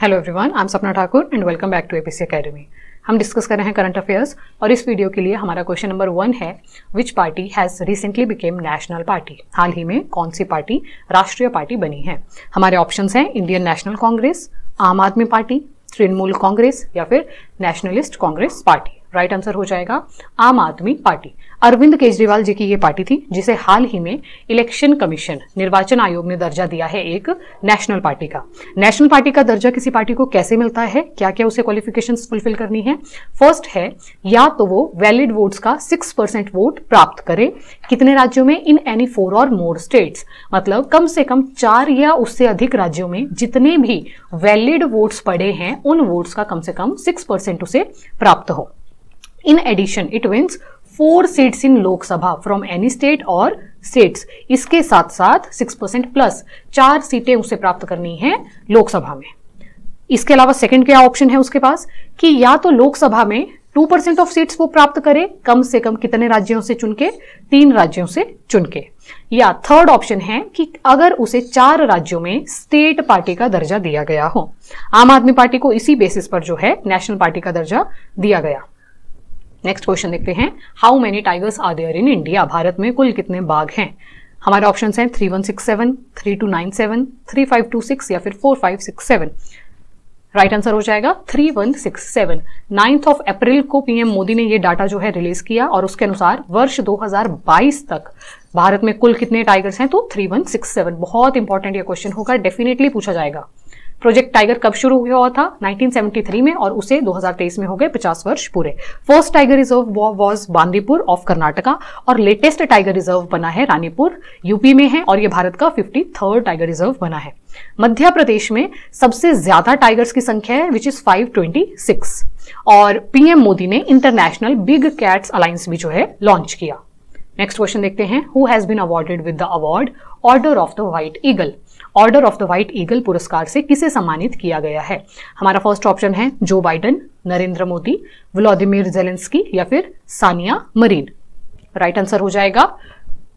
Hello everyone I am Sapna Thakur and welcome back to APC academy हम discuss कर रहे हैं current affairs और इस वीडियो के लिए हमारा क्वेश्चन नंबर वन है which party has recently became national party हाल ही में कौन सी पार्टी राष्ट्रीय पार्टी बनी है? हमारे ऑप्शंस हैं इंडियन नेशनल कांग्रेस आम आदमी पार्टी, तृणमूल कांग्रेस या फिर nationalist Congress party. Right answer हो जाएगा आम आदमी पार्टी। अरविंद केजरीवाल जी की ये पार्टी थी, जिसे हाल ही में इलेक्शन कमीशन, निर्वाचन आयोग ने दर्जा दिया है एक नेशनल पार्टी का। नेशनल पार्टी का दर्जा किसी पार्टी को कैसे मिलता है? क्या क्या उसे क्वालिफिकेशन फुलफिल करनी है? फ़र्स्ट है, या तो वो वैलिड वोट्स का सिक्स परसेंट वोट प्राप्त करे। कितने राज्यों में? इन एनी फोर और मोर स्टेट्स मतलब कम से कम चार या उससे अधिक राज्यों में जितने भी वैलिड वोट्स पड़े हैं, उन वोट्स का कम से कम सिक्स परसेंट उसे प्राप्त हो। In addition it wins four seats in Lok Sabha from any state और स्टेट्स इसके साथ साथ सिक्स परसेंट प्लस चार सीटें उसे प्राप्त करनी है लोकसभा में इसके अलावा सेकंड क्या ऑप्शन है उसके पास कि या तो लोकसभा में टू परसेंट ऑफ़ सीट्स वो प्राप्त करे कम से कम कितने राज्यों से चुनके तीन राज्यों से चुनके या थर्ड ऑप्शन है कि अगर उसे चार राज्यों में स्टेट पार्टी का दर्जा दिया गया हो आम आदमी पार्टी को इसी बेसिस पर जो है नेशनल पार्टी का दर्जा दिया गया नेक्स्ट क्वेश्चन देखते हैं. How many tigers are there in India Bharat में कुल कितने बाघ हैं? हमारे ऑप्शन हैं three one six seven three two nine seven three five two six या फिर four five six seven right answer हो जाएगा three one six seven ninth of April को पीएम मोदी ने ये डाटा जो है रिलीज़ किया और उसके अनुसार वर्ष 2022 तक भारत में कुल कितने टाइगर्स हैं? तो थ्री वन सिक्स सेवन बहुत इंपॉर्टेंट ये क्वेश्चन होगा. डेफिनेटली पूछा जाएगा. प्रोजेक्ट टाइगर कब शुरू हुआ था? 1973 में और उसे 2023 में हो गए 50 वर्ष पूरे। First tiger reserve was Bandipur of Karnataka और लेटेस्ट टाइगर रिज़र्व बना है रानीपुर, यूपी में है और ये भारत का फिफ्टी टाइगर रिज़र्व बना है। मध्य प्रदेश में सबसे ज़्यादा टाइगर्स की संख्या है विच इज़ 526 और पीएम मोदी ने इंटरनेशनल बिग कैट्स अलायंस भी जो है लॉन्च किया। नेक्स्ट क्वेश्चन देखते हैं। Who has been awarded with the award order of the white eagle order of the white eagle पुरस्कार से किसे सम्मानित किया गया है? हमारा फ़र्स्ट ऑप्शन है Joe Biden Narendra Modi Vladimir Zelensky या फिर सानिया मरीन राइट आंसर हो जाएगा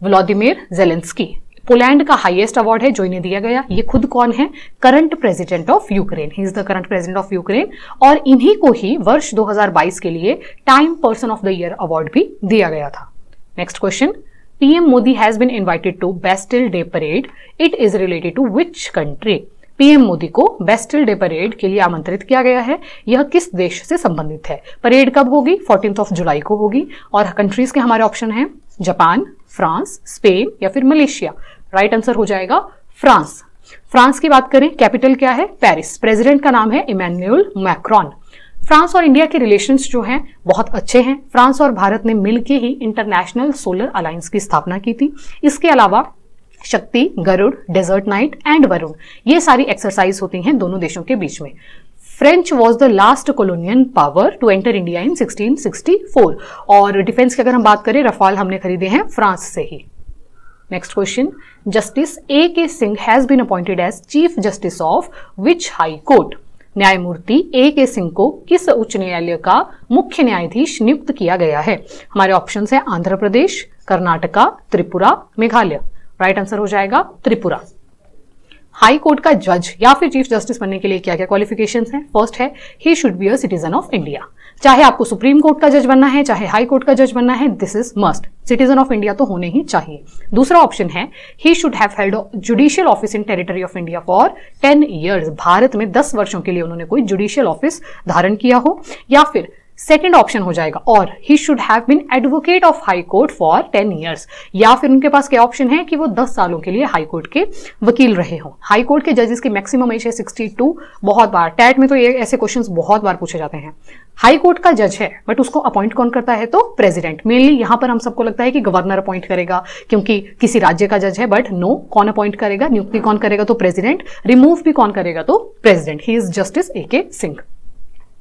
व्लादिमिर जेलेंस्की पोलैंड का हाईएस्ट अवार्ड है जो इन्हें दिया गया। ये खुद कौन है? Current president of Ukraine he is the current president of Ukraine और इन्हीं को ही वर्ष 2022 के लिए time person of the year award भी दिया गया था। Next question PM Modi has been invited to Bastille Day Parade. It is related to which country? PM Modi को बेस्टल डे परेड के लिए आमंत्रित किया गया है। यह किस देश से संबंधित है? परेड कब होगी? फोर्टीन ऑफ़ जुलाई को होगी। और कंट्रीज़ के हमारे ऑप्शन हैं। जापान फ्रांस स्पेन या फिर मलेशिया राइट आंसर हो जाएगा फ्रांस फ्रांस की बात करें कैपिटल क्या है? पेरिस प्रेसिडेंट का नाम है इमैनुअल मैक्रॉन फ्रांस और इंडिया के रिलेशंस जो हैं, बहुत अच्छे हैं। फ्रांस और भारत ने मिलकर ही इंटरनेशनल सोलर अलायंस की स्थापना की थी। इसके अलावा Shakti, Garuda desert knight and Varun ये सारी एक्सरसाइज होती हैं दोनों देशों के बीच में। French was the last colonial power to enter India in 1664 और डिफेंस की अगर हम बात करें, रफाल हमने खरीदे हैं फ्रांस से ही। Next question justice A K Singh has been appointed as chief justice of which high court न्यायमूर्ति ए के सिंह को किस उच्च न्यायालय का मुख्य न्यायाधीश नियुक्त किया गया है? हमारे ऑप्शन है आंध्र प्रदेश, कर्नाटका, त्रिपुरा, मेघालय। राइट आंसर हो जाएगा त्रिपुरा। हाई कोर्ट का जज या फिर चीफ जस्टिस बनने के लिए क्या क्या क्वालिफिकेशन है? फ़र्स्ट है he should be a citizen of India चाहे आपको सुप्रीम कोर्ट का जज बनना है, चाहे हाई कोर्ट का जज बनना है this is must citizen of India तो होने ही चाहिए। दूसरा ऑप्शन है he should have held judicial office in territory of India for ten years Bharat में दस वर्षों के लिए उन्होंने कोई जुडिशियल ऑफ़िस धारण किया हो, या फिर सेकेंड ऑप्शन हो जाएगा और he should have been advocate of high court for ten years या फिर उनके पास क्या ऑप्शन है कि वो दस सालों के लिए हाई कोर्ट के वकील रहे हो। हाई कोर्ट के जजेस की मैक्सिमम एज है सिक्सटी टू बहुत बार। टैट में तो ये, ऐसे क्वेश्चन बहुत बार पूछे जाते हैं। हाई कोर्ट का जज है बट उसको अपॉइंट कौन करता है? तो प्रेसिडेंट मेनली यहाँ पर हम सबको लगता है कि गवर्नर अपॉइंट करेगा, क्योंकि किसी राज्य का जज है बट नो कौन अपॉइंट करेगा? नियुक्ति कौन करेगा? तो प्रेसिडेंट रिमूव भी कौन करेगा? तो president he is justice A K Singh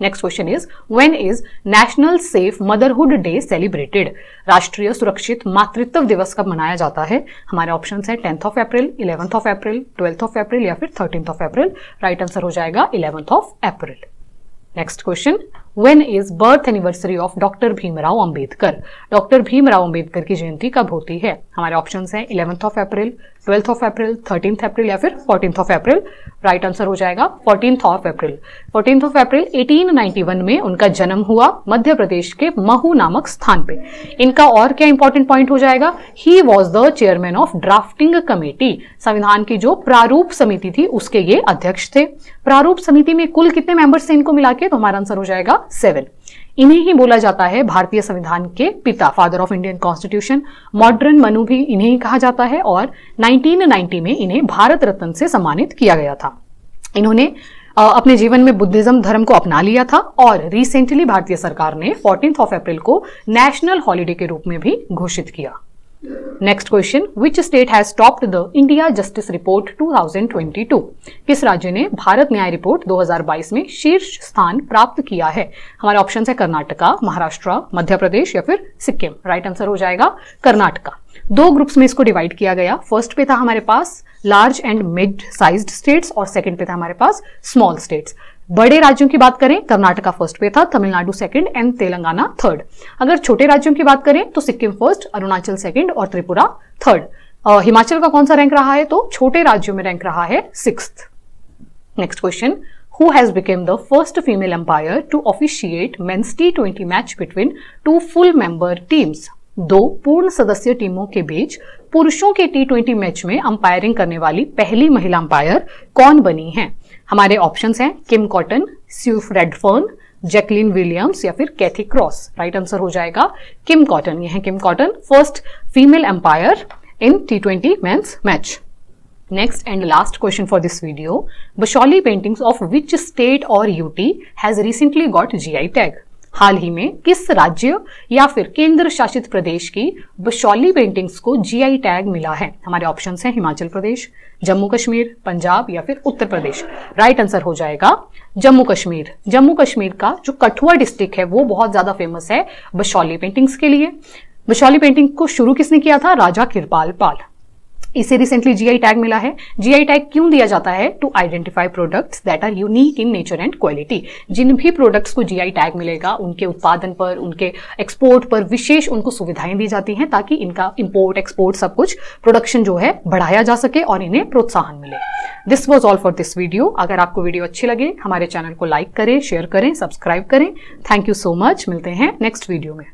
next question is when is national safe motherhood day celebrated राष्ट्रीय सुरक्षित मातृत्व दिवस कब मनाया जाता है? हमारे ऑप्शन है tenth of April eleventh of April twelfth of April या फिर thirteenth of April right answer हो जाएगा eleventh of April next question when is birth anniversary of doctor Bhimrao Ambedkar doctor Bhimrao Ambedkar की जयंती कब होती है? हमारे ऑप्शन हैं eleventh of April twelfth of April thirteen April या फिर fourteen of April right answer हो जाएगा fourteen of April fourteen of April 1891 में उनका जन्म हुआ मध्य प्रदेश के महू नामक स्थान पे। इनका और क्या इंपॉर्टेंट पॉइंट हो जाएगा? He was the chairman of drafting committee संविधान की जो प्रारूप समिति थी, उसके ये अध्यक्ष थे। प्रारूप समिति में कुल कितने मेंबर्स थे इनको मिला के? तो हमारा आंसर हो जाएगा सेवन इन्हें ही बोला जाता है भारतीय संविधान के पिता father of Indian constitution modern Manu भी इन्हें ही कहा जाता है और 1990 में इन्हें भारत रत्न से सम्मानित किया गया था। इन्होंने अपने जीवन में बुद्धिज्म धर्म को अपना लिया था और रिसेंटली भारतीय सरकार ने फोर्टीन ऑफ़ अप्रैल को नेशनल हॉलीडे के रूप में भी घोषित किया। Next question which state has topped the India justice report 2022 किस राज्य ने भारत न्याय रिपोर्ट 2022 में शीर्ष स्थान प्राप्त किया है? हमारे ऑप्शन है कर्नाटका, महाराष्ट्र, मध्य प्रदेश या फिर सिक्किम। राइट आंसर हो जाएगा कर्नाटका। दो ग्रुप्स में इसको डिवाइड किया गया। फ़र्स्ट पे था हमारे पास large and mid sized states और सेकंड पे था हमारे पास स्मॉल स्टेट्स बड़े राज्यों की बात करें, कर्नाटका फ़र्स्ट पे था, Tamil Nadu second and Telangana third अगर छोटे राज्यों की बात करें तो सिक्किम फ़र्स्ट अरुणाचल सेकंड और त्रिपुरा थर्ड हिमाचल का कौन सा रैंक रहा है? तो छोटे राज्यों में रैंक रहा है six next question who has became the first female umpire to officiate men's T twenty match between two full member teams दो पूर्ण सदस्य टीमों के बीच पुरुषों के टी ट्वेंटी मैच में अंपायरिंग करने वाली पहली महिला अंपायर कौन बनी है? हमारे ऑप्शन हैं Kim Cotton Sue Redfern Jacqueline Williams या फिर कैथी क्रॉस राइट आंसर हो जाएगा किम कॉटन ये है Kim Cotton first female umpire in T twenty men's match next and last question for this video Basohli paintings of which state और UT has recently got G I tag हाल ही में किस राज्य या फिर केंद्र शासित प्रदेश की बशौली पेंटिंग्स को जीआई टैग मिला है? हमारे ऑप्शन हैं हिमाचल प्रदेश, जम्मू कश्मीर, पंजाब या फिर उत्तर प्रदेश। राइट आंसर हो जाएगा जम्मू कश्मीर। जम्मू कश्मीर का जो कठुआ डिस्ट्रिक्ट है, वो बहुत ज़्यादा फ़ेमस है बशौली पेंटिंग्स के लिए। बशौली पेंटिंग को शुरू किसने किया था? राजा किरपाल पाल। इसे रिसेंटली जीआई टैग मिला है। जीआई टैग क्यों दिया जाता है? To identify products that are unique in nature and quality जिन भी प्रोडक्ट्स को जीआई टैग मिलेगा, उनके उत्पादन पर, उनके एक्सपोर्ट पर विशेष उनको सुविधाएँ दी जाती हैं ताकि इनका इंपोर्ट एक्सपोर्ट सब कुछ प्रोडक्शन जो है बढ़ाया जा सके और इन्हें प्रोत्साहन मिले। This was all for this video अगर आपको वीडियो अच्छी लगे, हमारे चैनल को लाइक करें शेयर करें सब्सक्राइब करें। थैंक यू सो मच मिलते हैं नेक्स्ट वीडियो में।